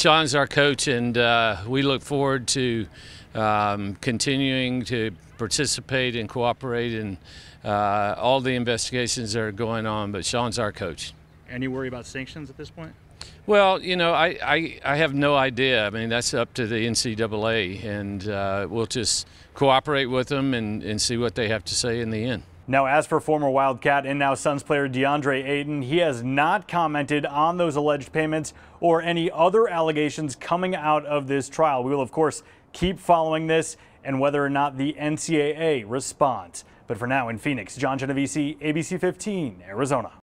Sean's our coach, and uh, we look forward to um, continuing to participate and cooperate in uh, all the investigations that are going on. But Sean's our coach. Any worry about sanctions at this point? Well, you know, I, I, I have no idea. I mean, that's up to the NCAA, and uh, we'll just cooperate with them and, and see what they have to say in the end. Now, as for former Wildcat and now Suns player DeAndre Ayton, he has not commented on those alleged payments or any other allegations coming out of this trial. We will, of course, keep following this and whether or not the NCAA responds. But for now in Phoenix, John Genovese, ABC 15, Arizona.